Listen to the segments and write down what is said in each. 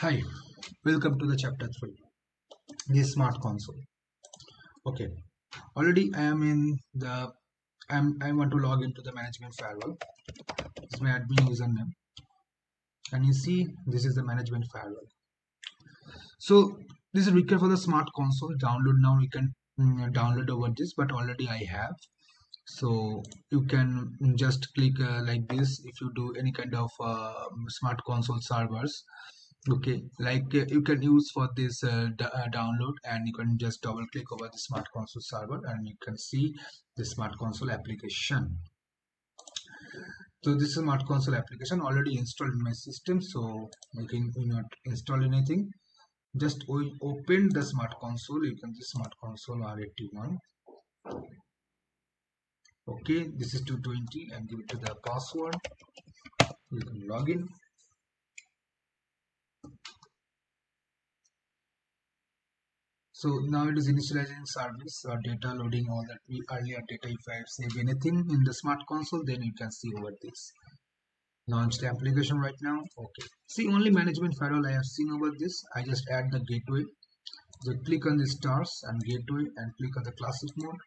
Hi, welcome to the chapter 3, the smart console. Okay, already I am in the, I'm, I want to log into the management firewall. This is my admin username. And you see, this is the management firewall. So this is required for the smart console. Download now, you can mm, download over this, but already I have. So you can just click uh, like this if you do any kind of uh, smart console servers okay like uh, you can use for this uh, uh, download and you can just double click over the smart console server and you can see the smart console application. So this is smart console application already installed in my system so you can you not install anything. Just open the smart console you can see smart console r81 okay this is 220 and give it to the password. You can log in so now it is initializing service or data loading all that. We earlier data if I save anything in the smart console then you can see over this. Launch the application right now. Okay. See only management firewall I have seen over this. I just add the gateway. So click on the stars and gateway and click on the classic mode.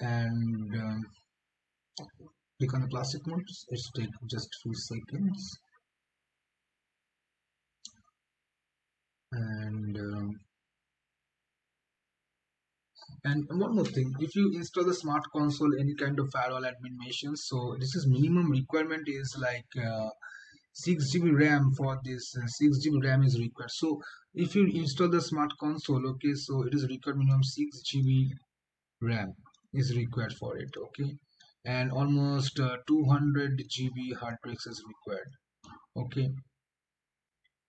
And um, click on the classic mode. It's take just few seconds and um, and one more thing if you install the smart console any kind of firewall administration so this is minimum requirement is like uh, 6 GB RAM for this uh, 6 GB RAM is required. So if you install the smart console okay so it is required minimum 6 GB RAM is required for it okay? And almost uh, 200 GB hard disk is required okay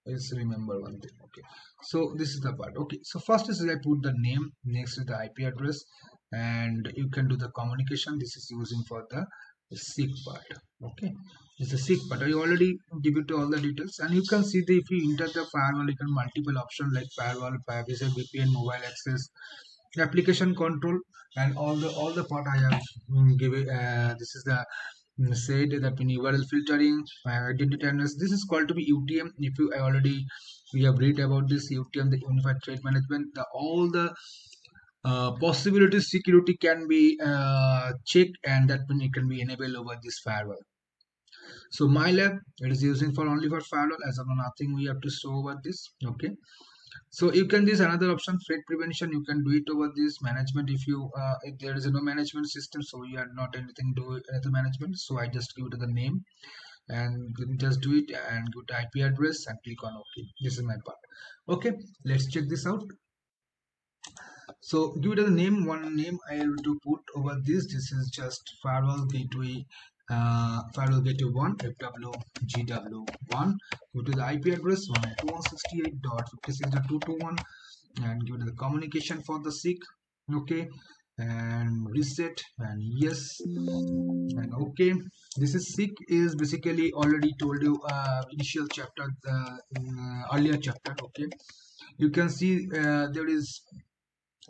let's remember one thing okay. So this is the part okay. So first is i put the name next is the ip address and you can do the communication. This is using for the SIC part okay. It's a SIC part. I already give it all the details. And you can see the if you enter the firewall you can multiple option like firewall privacy vpn mobile access application control and all the all the part i have mm, given uh, this is the said that in URL filtering, identity address. This is called to be UTM. If you already we have read about this UTM, the Unified Threat Management, the all the uh, possibilities security can be uh, checked and that when it can be enabled over this firewall. So MyLab it is using for only for firewall as of nothing we have to show over this. Okay so you can this another option threat prevention you can do it over this management. If you uh, if there is no management system so you are not anything do anything management so i just give it the name and just do it and go to ip address and click on ok. This is my part. Okay let's check this out. So give it a name one name i will to put over this. This is just firewall gateway uh, firewall gateway 1 fwgw1 go to the ip address 192.168.56.221 and give it the communication for the SIG okay? And reset and yes and okay. This is SIG is basically already told you uh, initial chapter the uh, earlier chapter okay? You can see uh, there is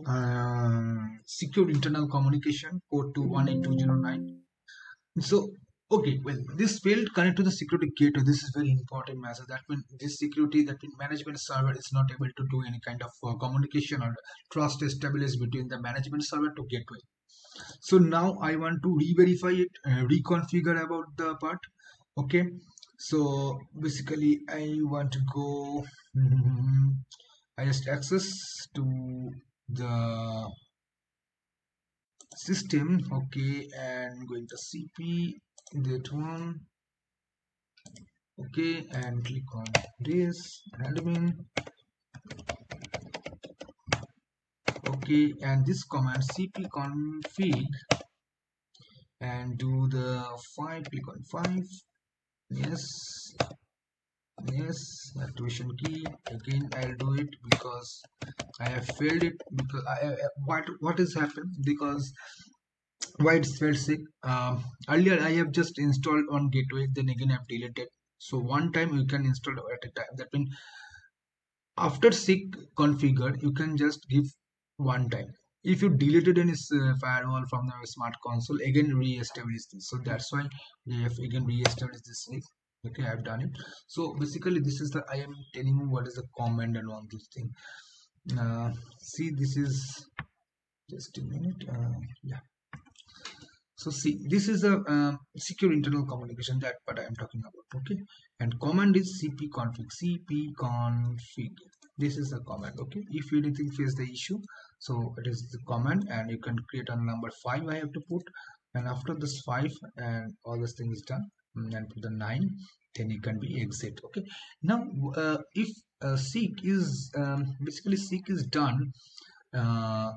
uh, secure internal communication port to 18209 so okay well this field connect to the security gateway this is very important message that when this security that means management server is not able to do any kind of uh, communication or trust established between the management server to gateway. So now i want to re-verify it uh, reconfigure about the part. Okay? So basically i want to go i just access to the system okay and going to cp that one okay and click on this admin okay and this command cp config and do the 5 click on 5 yes yes activation key. Again i'll do it because i have failed it because i what what has happened because why it's felt sick? Um, earlier i have just installed on gateway then again i've deleted. So one time you can install at a time. That means after SIG configured you can just give one time. If you deleted any uh, firewall from the smart console again re-establish this. So that's why we have again re-established this SIG okay i've done it. So basically this is the i am telling you what is the command and all this thing. Uh, see this is just a minute uh, yeah. So see this is a um, secure internal communication that what i am talking about okay? And command is cp config cp config. This is the command okay? If you anything face the issue so it is the command and you can create a number five i have to put and after this five and all this thing is done and put the nine then it can be exit. Okay. Now uh, if uh, SIC is um, basically SIC is done uh,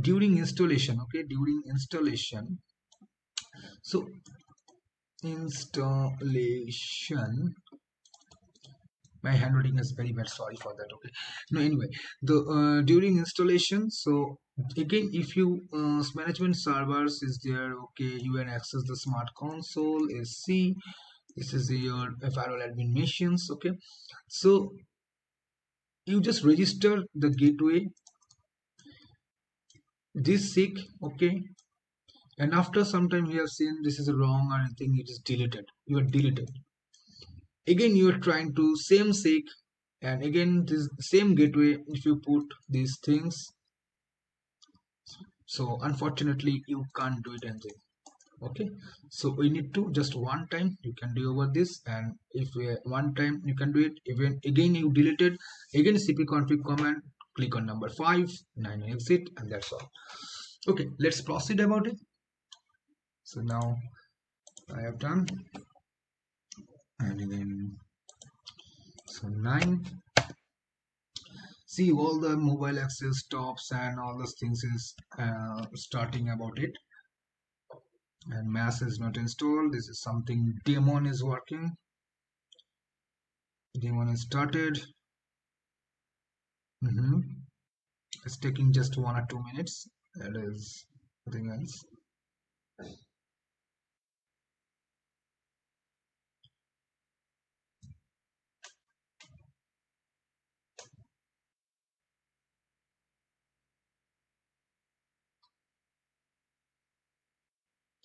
during installation. Okay. During installation. So installation my handwriting is very bad. Sorry for that okay? No anyway the uh, during installation so again if you uh, management servers is there okay you can access the smart console sc this is your firewall admin machines okay? So you just register the gateway. This SIC okay? And after some time you have seen this is wrong or anything it is deleted. You are deleted again you are trying to same SIC and again this same gateway if you put these things. So unfortunately you can't do it anything. Okay? So we need to just one time you can do over this. And if we, one time you can do it. Even again you delete it again cp config command. Click on number five nine exit and that's all. Okay let's proceed about it. So now i have done and again so nine. See all the mobile access stops and all those things is uh, starting about it. And mass is not installed. This is something daemon is working. Daemon is started. Mm -hmm. it's taking just one or two minutes. That is nothing else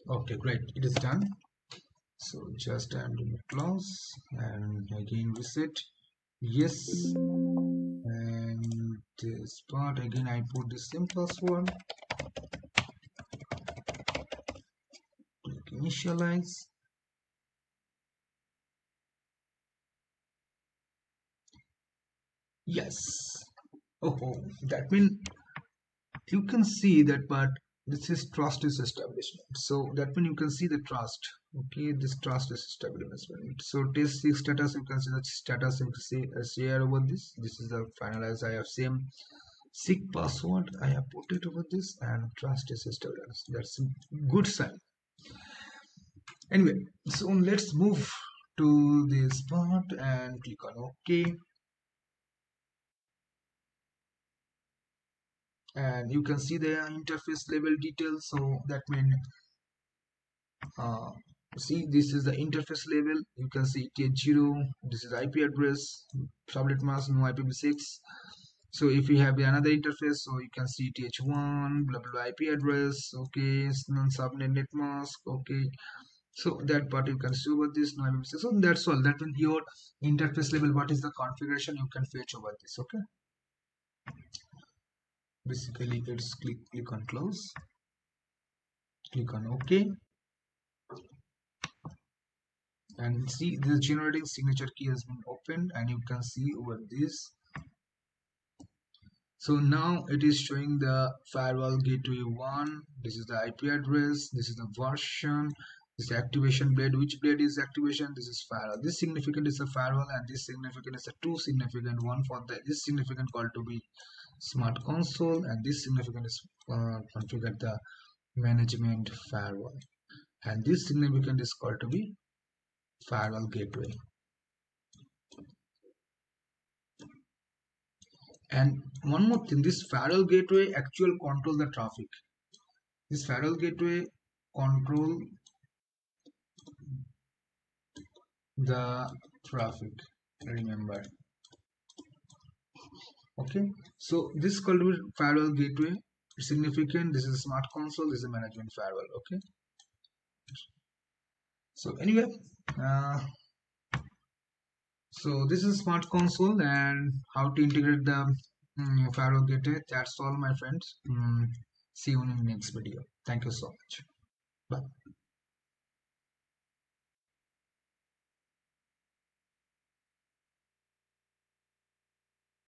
okay great. It is done. So just I'm doing close and again reset. Yes. And this part again I put the same password click initialize. Yes. Oh, oh that means you can see that part this is trust is establishment. So that means you can see the trust. Okay this trust is establishment. So test SIC status you can see the status you can see uh, share over this. This is the finalize i have same SIC password i have put it over this and trust is established. That's a good sign. Anyway so let's move to this part and click on ok and you can see the interface level details. So that means uh, see this is the interface level. You can see eth0 this is ip address subnet mask no ipv6 so if you have another interface so you can see eth1 blah blah ip address okay non subnet net mask okay. So that part you can see over this no ipv6 so that's all. That means your interface level what is the configuration you can fetch over this okay basically it's click click on close. Click on ok. And see the generating signature key has been opened and you can see over this. So now it is showing the firewall gateway 1 this is the ip address. This is the version. This activation blade. Which blade is activation? This is firewall. This significant is a firewall and this significant is a two significant one for the this significant call to be smart console and this significant is uh, configured the management firewall. And this significant is called to be firewall gateway. And one more thing this firewall gateway actual control the traffic. This firewall gateway control the traffic remember okay. So this called firewall gateway. Significant. This is a smart console. This is a management firewall. Okay. So anyway uh, so this is smart console and how to integrate the um, firewall gateway. That's all my friends. Mm, see you in the next video. Thank you so much. Bye